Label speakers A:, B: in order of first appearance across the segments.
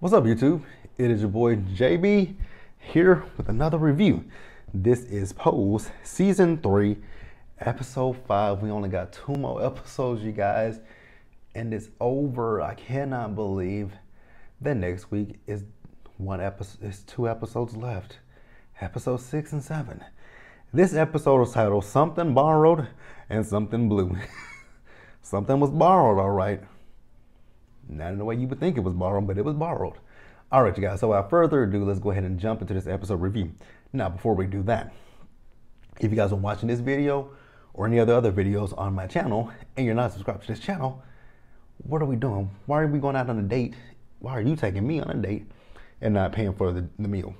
A: What's up, YouTube? It is your boy JB here with another review. This is Pose Season 3, Episode 5. We only got two more episodes, you guys, and it's over. I cannot believe that next week is one episode, it's two episodes left. Episode 6 and 7. This episode is titled Something Borrowed and Something Blue. something was borrowed, all right. Not in the way you would think it was borrowed, but it was borrowed. All right, you guys. So without further ado, let's go ahead and jump into this episode review. Now, before we do that, if you guys are watching this video or any other other videos on my channel and you're not subscribed to this channel, what are we doing? Why are we going out on a date? Why are you taking me on a date and not paying for the, the meal?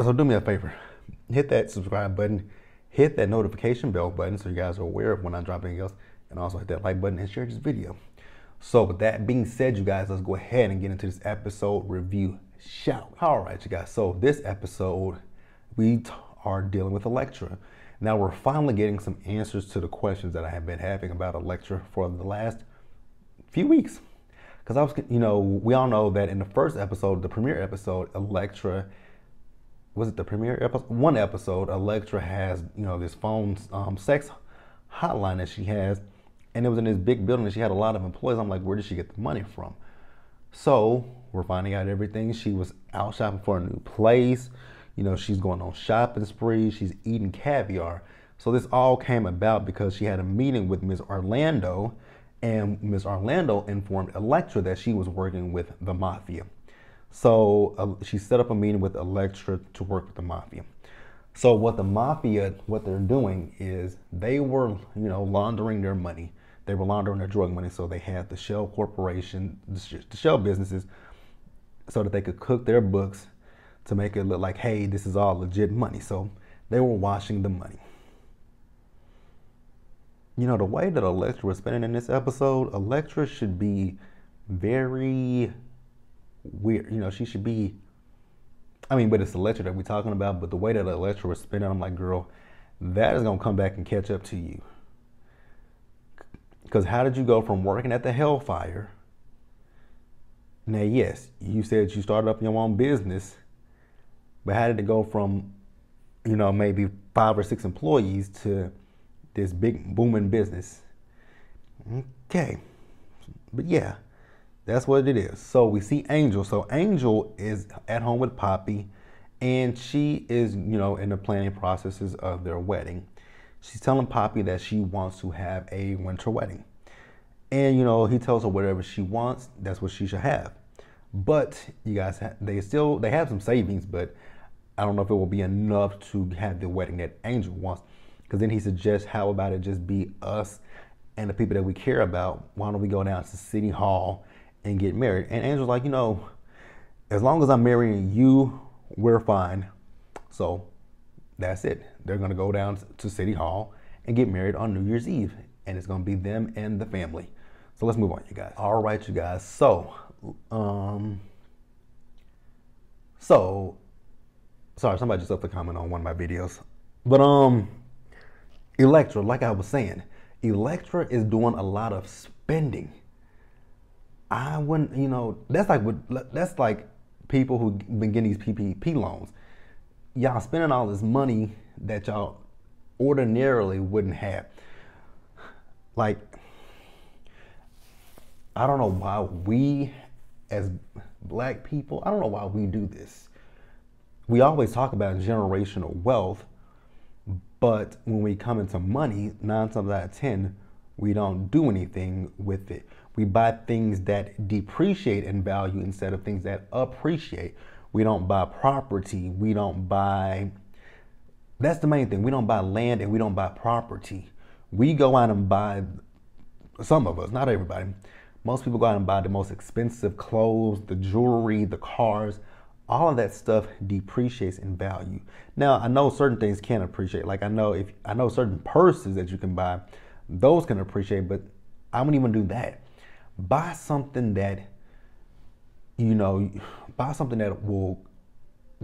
A: So do me a favor, hit that subscribe button, hit that notification bell button so you guys are aware of when I drop anything else, and also hit that like button and share this video. So with that being said, you guys, let's go ahead and get into this episode review, shall we? All right, you guys. So this episode, we are dealing with Elektra. Now we're finally getting some answers to the questions that I have been having about Elektra for the last few weeks. Because I was, you know, we all know that in the first episode, the premiere episode, Elektra, was it the premiere episode? One episode, Elektra has, you know, this phone um, sex hotline that she has and it was in this big building and she had a lot of employees. I'm like, where did she get the money from? So we're finding out everything. She was out shopping for a new place. You know, she's going on shopping sprees. She's eating caviar. So this all came about because she had a meeting with Ms. Orlando, and Ms. Orlando informed Elektra that she was working with the mafia. So uh, she set up a meeting with Elektra to work with the mafia. So what the mafia, what they're doing is they were, you know, laundering their money. They were laundering their drug money, so they had the shell corporation, the shell businesses, so that they could cook their books to make it look like, hey, this is all legit money. So they were washing the money. You know, the way that Elektra was spending in this episode, Elektra should be very weird. You know, she should be, I mean, but it's Elektra that we're talking about, but the way that Elektra was spending, I'm like, girl, that is going to come back and catch up to you. Because how did you go from working at the Hellfire? Now, yes, you said you started up your own business, but how did it go from, you know, maybe five or six employees to this big booming business? Okay. But yeah, that's what it is. So we see Angel. So Angel is at home with Papi, and she is, you know, in the planning processes of their wedding. She's telling Papi that she wants to have a winter wedding. And, you know, he tells her whatever she wants, that's what she should have. But you guys, they still, they have some savings, but I don't know if it will be enough to have the wedding that Angel wants. Because then he suggests, how about it just be us and the people that we care about? Why don't we go down to City Hall and get married? And Angel's like, you know, as long as I'm marrying you, we're fine. So that's it. They're going to go down to City Hall and get married on New Year's Eve. And it's going to be them and the family. So let's move on, you guys. All right, you guys. So, um, so, sorry, somebody just left a comment on one of my videos. But, um, Elektra, like I was saying, Elektra is doing a lot of spending. I wouldn't, you know, that's like, what, that's like people who been getting these PPP loans y'all spending all this money that y'all ordinarily wouldn't have. Like, I don't know why we, as black people, I don't know why we do this. We always talk about generational wealth, but when we come into money, nine times out of 10, we don't do anything with it. We buy things that depreciate in value instead of things that appreciate. We don't buy property. We don't buy, that's the main thing. We don't buy land and we don't buy property. We go out and buy, some of us, not everybody, most people go out and buy the most expensive clothes, the jewelry, the cars. All of that stuff depreciates in value. Now, I know certain things can appreciate. Like I know if I know certain purses that you can buy, those can appreciate, but I wouldn't even do that. Buy something that you know, buy something that will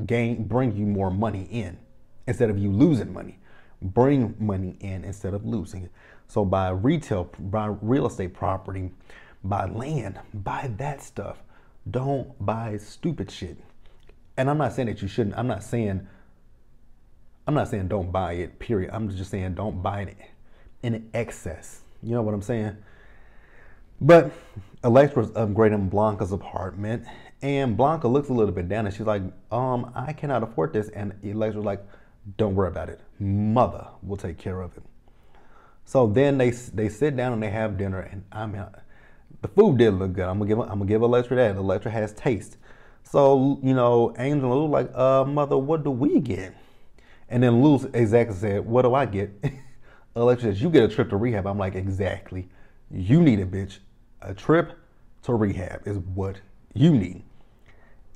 A: gain bring you more money in instead of you losing money. Bring money in instead of losing it. So buy retail, buy real estate property, buy land, buy that stuff. Don't buy stupid shit. And I'm not saying that you shouldn't. I'm not saying I'm not saying don't buy it, period. I'm just saying don't buy it in excess. You know what I'm saying? But Elektra's upgrading Blanca's apartment, and Blanca looks a little bit down, and she's like, "Um, I cannot afford this." And Elektra's like, "Don't worry about it. Mother will take care of it." So then they they sit down and they have dinner, and I mean, the food did look good. I'm gonna give I'm gonna give Elektra that. Elektra has taste. So you know, Angel and Lulu like, "Uh, mother, what do we get?" And then Lulu exactly said, "What do I get?" Elektra says, "You get a trip to rehab." I'm like, "Exactly. You need a bitch. A trip to rehab is what you need."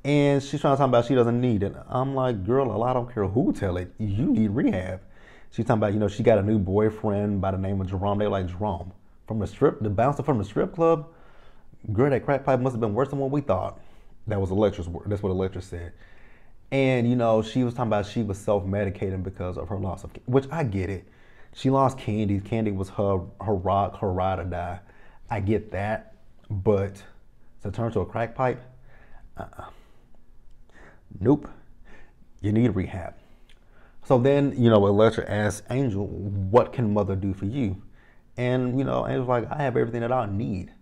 A: And she's trying to talk about she doesn't need it. I'm like, girl, I don't care who tell it. You need rehab. She's talking about, you know, she got a new boyfriend by the name of Jerome. They're like, Jerome, from the strip, the bouncer from the strip club, girl, that crack pipe must have been worse than what we thought. That was Elektra's word. That's what Elektra said. And, you know, she was talking about she was self-medicating because of her loss of, which I get it. She lost Candy. Candy was her, her rock, her ride or die. I get that. But to turn to a crack pipe, uh-uh. Nope. You need rehab. So then, you know, Elektra asks Angel, what can mother do for you? And, you know, Angel's like, I have everything that I need.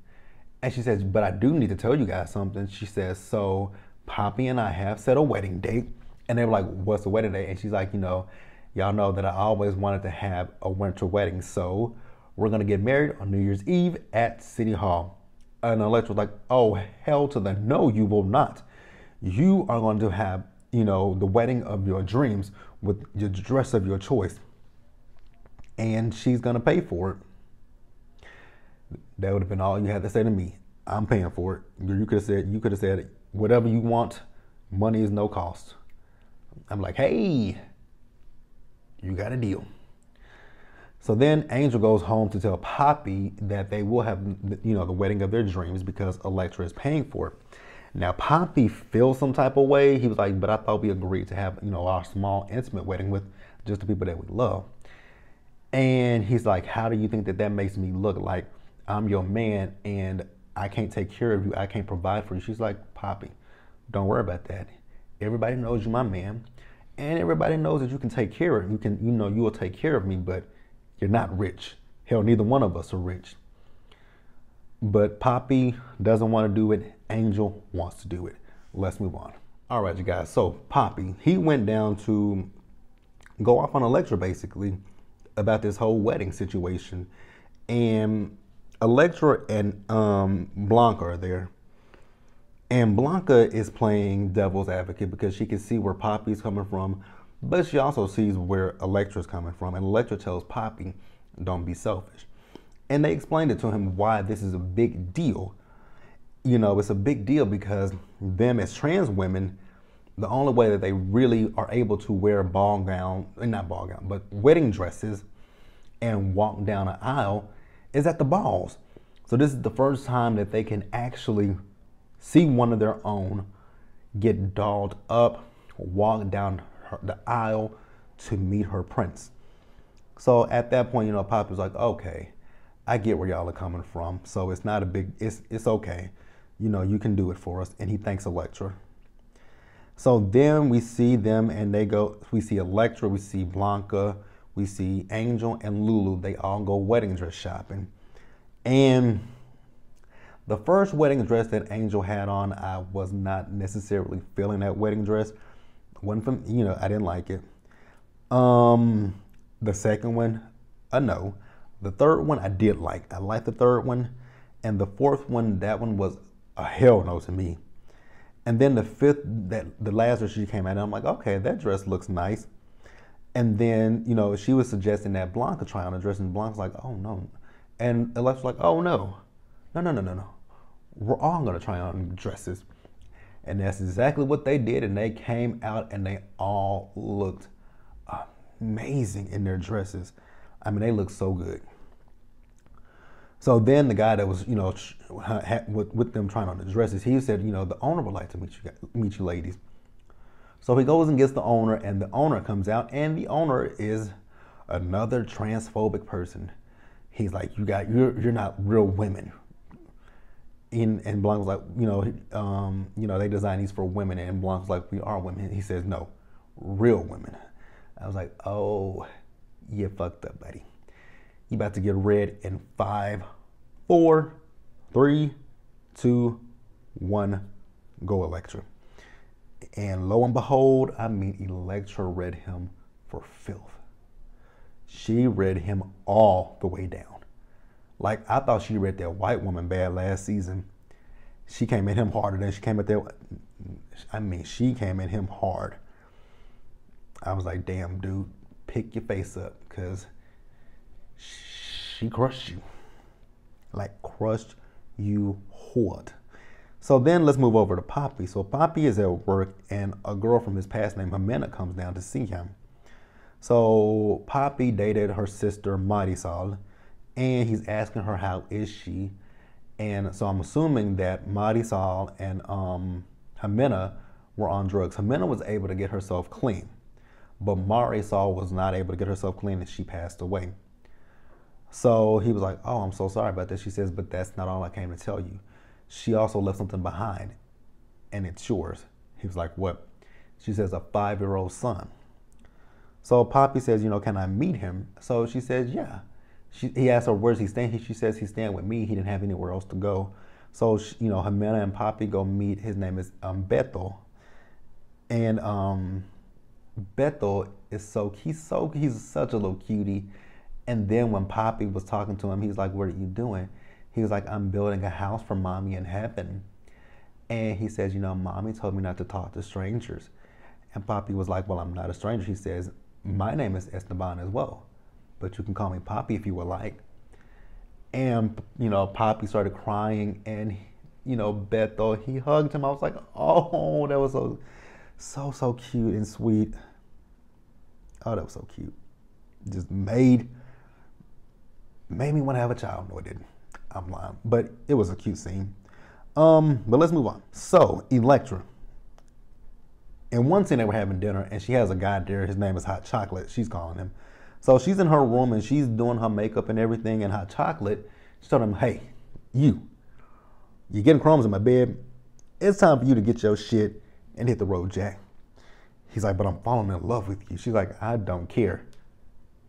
A: And she says, but I do need to tell you guys something. She says, so Papi and I have set a wedding date. And they were like, what's the wedding date? And she's like, you know, y'all know that I always wanted to have a winter wedding. So we're going to get married on New Year's Eve at City Hall. And Elektra was like, oh, hell to the no, you will not you are going to have, you know, the wedding of your dreams with the dress of your choice. And she's going to pay for it. That would have been all you had to say to me. I'm paying for it. You could have said, you could have said, whatever you want, money is no cost. I'm like, hey, you got a deal. So then Angel goes home to tell Papi that they will have, you know, the wedding of their dreams because Elektra is paying for it. Now, Papi feels some type of way. He was like, but I thought we agreed to have, you know, our small, intimate wedding with just the people that we love. And he's like, how do you think that that makes me look like I'm your man and I can't take care of you? I can't provide for you. She's like, Papi, don't worry about that. Everybody knows you're my man. And everybody knows that you can take care of, you can, you know, you will take care of me, but you're not rich. Hell, neither one of us are rich. But Papi doesn't want to do it. Angel wants to do it. Let's move on. All right, you guys. So Papi, he went down to go off on Elektra basically about this whole wedding situation. And Elektra and um, Blanca are there. And Blanca is playing devil's advocate because she can see where Papi's coming from, but she also sees where Elektra's coming from. And Elektra tells Papi, don't be selfish. And they explained it to him why this is a big deal you know, it's a big deal because them as trans women, the only way that they really are able to wear ball gown, eh, not ball gown, but wedding dresses and walk down an aisle is at the balls. So this is the first time that they can actually see one of their own get dolled up, walk down her, the aisle to meet her prince. So at that point, you know, Pop was like, okay, I get where y'all are coming from. So it's not a big, it's, it's okay you know, you can do it for us. And he thanks Elektra. So then we see them and they go, we see Elektra, we see Blanca, we see Angel and Lulu. They all go wedding dress shopping. And the first wedding dress that Angel had on, I was not necessarily feeling that wedding dress. One from, you know, I didn't like it. Um, the second one, a no. The third one, I did like. I liked the third one. And the fourth one, that one was a hell no to me. And then the fifth, that the last dress she came out, I'm like, okay, that dress looks nice. And then, you know, she was suggesting that Blanca try on a dress, and Blanca's like, oh no. And Elektra's like, oh no. No, no, no, no, no. We're all gonna try on dresses. And that's exactly what they did, and they came out and they all looked amazing in their dresses. I mean, they looked so good. So then the guy that was, you know, with, with them trying on the dresses, he said, you know, the owner would like to meet you, meet you ladies. So he goes and gets the owner, and the owner comes out, and the owner is another transphobic person. He's like, you got, you're, you're not real women. in, and Blanc was like, you know, um, you know, they designed these for women, and Blanc was like, we are women. He says, no, real women. I was like, oh, you fucked up, buddy. You about to get red in five, four, three, two, one, go Elektra. And lo and behold, I mean, Elektra read him for filth. She read him all the way down. Like I thought she read that white woman bad last season. She came at him harder than she came at that. I mean, she came at him hard. I was like, damn, dude, pick your face up because she crushed you. Like, crushed you hard. So then let's move over to Papi. So Papi is at work, and a girl from his past named Jimena comes down to see him. So Papi dated her sister Marisol, and he's asking her how is she, and so I'm assuming that Marisol and um, Jimena were on drugs. Jimena was able to get herself clean, but Marisol was not able to get herself clean, and she passed away. So he was like, "Oh, I'm so sorry about this." She says, "But that's not all I came to tell you." she also left something behind and it's yours. He was like, What? She says, A five year old son. So Papi says, You know, can I meet him? So she says, Yeah. She, he asked her, Where's he staying? She says, He's staying with me. He didn't have anywhere else to go. So, she, you know, Jimena and Papi go meet. His name is um, Beto. And um, Beto is so, he's so, he's such a little cutie. And then when Papi was talking to him, he's like, What are you doing? He was like, I'm building a house for mommy in heaven. And he says, You know, mommy told me not to talk to strangers. And Papi was like, Well, I'm not a stranger. He says, My name is Esteban as well, but you can call me Papi if you would like. And, you know, Papi started crying and, you know, Beto, he hugged him. I was like, Oh, that was so, so, so cute and sweet. Oh, that was so cute. Just made, made me want to have a child. No, it didn't. I'm lying, but it was a cute scene. Um, but let's move on. So, Elektra. In one scene, they were having dinner, and she has a guy there. His name is Hot Chocolate. She's calling him. So she's in her room and she's doing her makeup and everything. And Hot Chocolate, she's telling him, "Hey, you, you're getting crumbs in my bed. It's time for you to get your shit and hit the road, Jack." He's like, "But I'm falling in love with you." She's like, "I don't care.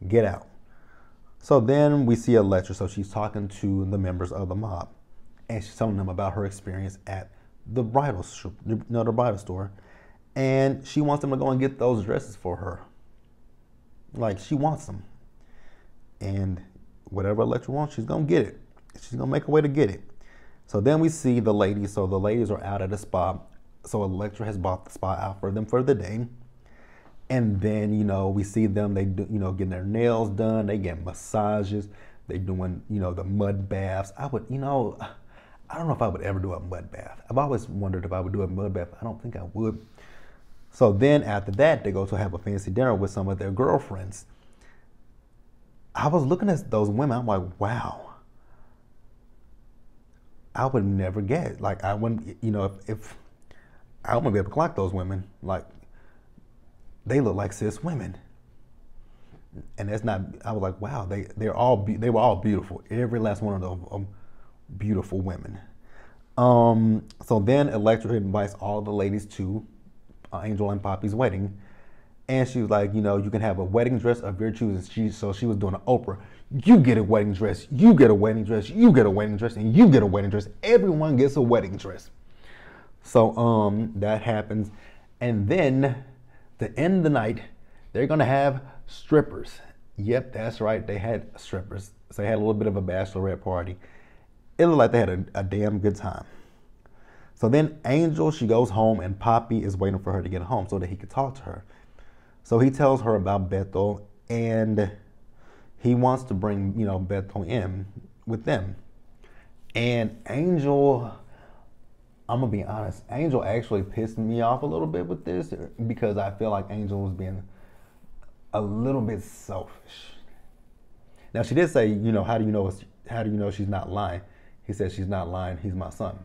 A: Get out." So then we see Elektra. So she's talking to the members of the mob, and she's telling them about her experience at the bridal, sh- no, the bridal store, and she wants them to go and get those dresses for her. Like she wants them, and whatever Elektra wants, she's gonna get it. She's gonna make a way to get it. So then we see the ladies. So the ladies are out at the spa. So Elektra has bought the spa out for them for the day. And then, you know, we see them, they do, you know, getting their nails done, they get massages, they doing, you know, the mud baths. I would, you know, I don't know if I would ever do a mud bath. I've always wondered if I would do a mud bath. I don't think I would. So then after that, they go to have a fancy dinner with some of their girlfriends. I was looking at those women, I'm like, wow. I would never get like I wouldn't, you know, if, if I wouldn't be able to clock those women. Like they look like cis women. And that's not. I was like, wow, they they're all be, they were all beautiful. Every last one of them um, beautiful women. Um, so then Elektra invites all the ladies to uh, Angel and Papi's wedding, and she was like, you know, you can have a wedding dress of your choosing. She so she was doing an Oprah. You get a wedding dress. You get a wedding dress. You get a wedding dress, and you get a wedding dress. Everyone gets a wedding dress. So um, that happens, and then the end the night, they're gonna have strippers. Yep, that's right. They had strippers. So they had a little bit of a bachelorette party. It looked like they had a, a damn good time. So then Angel, she goes home and Papi is waiting for her to get home so that he could talk to her. So he tells her about Beto and he wants to bring, you know, Beto in with them. And Angel I'm gonna be honest. Angel actually pissed me off a little bit with this because I feel like Angel was being a little bit selfish. Now she did say, you know, how do you know? How do you know she's not lying? He said she's not lying. He's my son.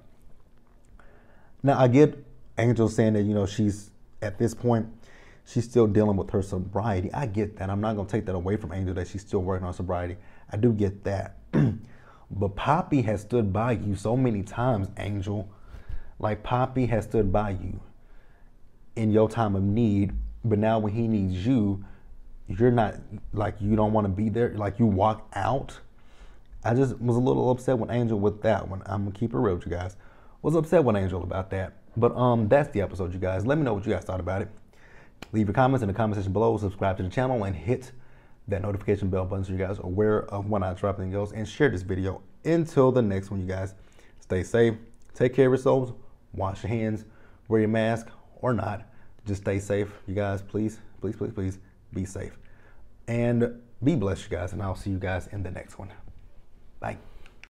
A: Now I get Angel saying that you know she's at this point she's still dealing with her sobriety. I get that. I'm not gonna take that away from Angel that she's still working on sobriety. I do get that. But Papi has stood by you so many times, Angel. Like Papi has stood by you in your time of need, but now when he needs you, you're not like you don't want to be there. Like you walk out. I just was a little upset with Angel with that one. I'm gonna keep it real with you guys. Was upset with Angel about that. But um, that's the episode, you guys. Let me know what you guys thought about it. Leave your comments in the comment section below. Subscribe to the channel and hit that notification bell button so you guys are aware of when I drop anything else. And share this video. Until the next one, you guys. Stay safe. Take care of yourselves. Wash your hands. Wear your mask or not. Just stay safe, you guys. Please, please, please, please be safe. And be blessed, you guys. And I'll see you guys in the next one. Bye.